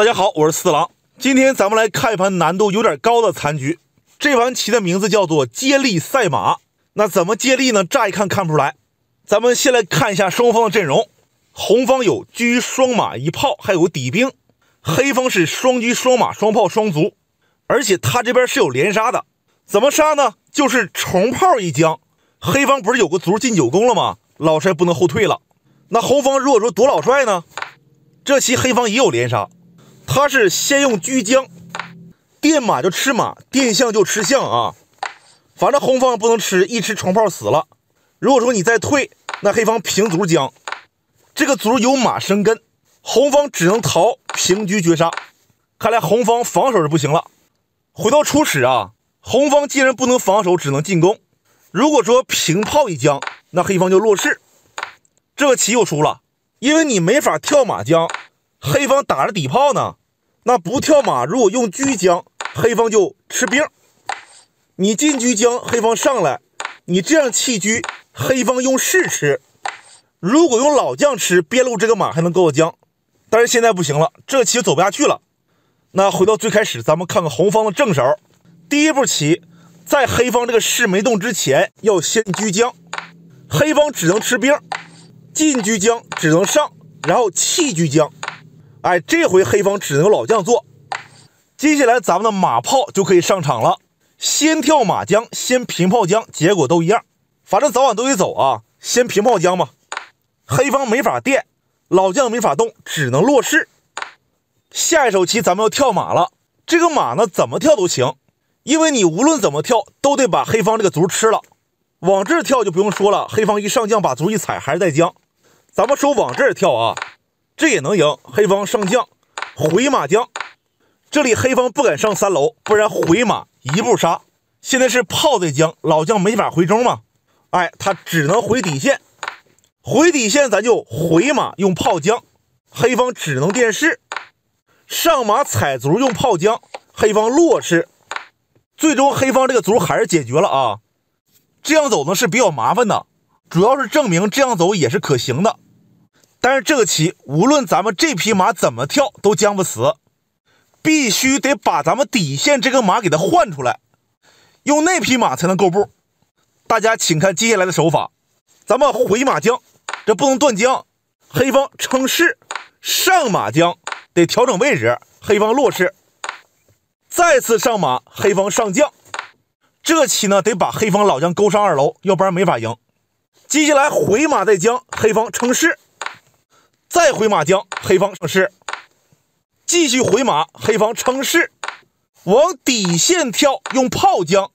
大家好，我是四郎。今天咱们来看一盘难度有点高的残局。这盘棋的名字叫做接力赛马。那怎么接力呢？乍一看看不出来。咱们先来看一下双方的阵容。红方有车双马一炮，还有个底兵。黑方是双车双马双炮双卒，而且他这边是有连杀的。怎么杀呢？就是重炮一将。黑方不是有个卒进九宫了吗？老帅不能后退了。那红方如果说夺老帅呢？这棋黑方也有连杀，他是先用车将，电马就吃马，电象就吃象啊。反正红方不能吃，一吃重炮死了。如果说你再退，那黑方平卒将，这个卒有马生根，红方只能逃平车绝杀。看来红方防守是不行了。回到初始啊，红方既然不能防守，只能进攻。如果说平炮一将，那黑方就落势，这个棋又输了，因为你没法跳马将，黑方打着底炮呢。那不跳马，如果用车将，黑方就吃兵。你进车将，黑方上来，你这样弃车，黑方用士吃。如果用老将吃，边路这个马还能够我将，但是现在不行了，这棋走不下去了。那回到最开始，咱们看看红方的正手，第一步棋。在黑方这个士没动之前，要先车将，黑方只能吃兵，进车将只能上，然后弃车将。哎，这回黑方只能老将做。接下来咱们的马炮就可以上场了，先跳马将，先平炮将，结果都一样，反正早晚都得走啊。先平炮将吧，黑方没法垫，老将没法动，只能落士。下一手棋咱们要跳马了，这个马呢怎么跳都行。因为你无论怎么跳，都得把黑方这个卒吃了。往这跳就不用说了，黑方一上将把卒一踩，还是在将。咱们说往这跳啊，这也能赢。黑方上将回马将，这里黑方不敢上三楼，不然回马一步杀。现在是炮在将，老将没法回中嘛。哎，他只能回底线，回底线咱就回马用炮将，黑方只能垫士。上马踩卒用炮将，黑方落士。最终黑方这个卒还是解决了啊，这样走呢是比较麻烦的，主要是证明这样走也是可行的。但是这个棋无论咱们这匹马怎么跳都将不死，必须得把咱们底线这个马给它换出来，用那匹马才能够步。大家请看接下来的手法，咱们回马将，这不能断将，黑方称士上马将得调整位置，黑方落士。再次上马，黑方上将，这棋呢得把黑方老将勾上二楼，要不然没法赢。接下来回马再将，黑方称士，再回马将，黑方称士，继续回马，黑方称士，往底线跳，用炮将，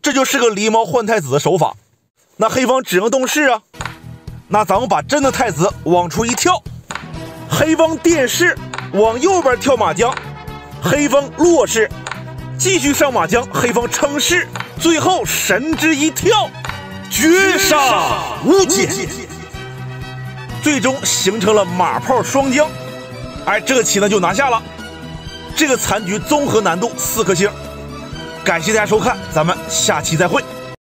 这就是个狸猫换太子的手法。那黑方只能动士啊。那咱们把真的太子往出一跳，黑方垫士，往右边跳马将。黑方落士，继续上马将，黑方称士，最后神之一跳，绝杀无解，最终形成了马炮双将。哎，这个棋呢就拿下了。这个残局综合难度四颗星。感谢大家收看，咱们下期再会。